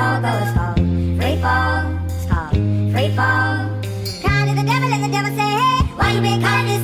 all goes fall. Free fall, it's called free fall. Kind of the devil and the devil say, hey, why you been calling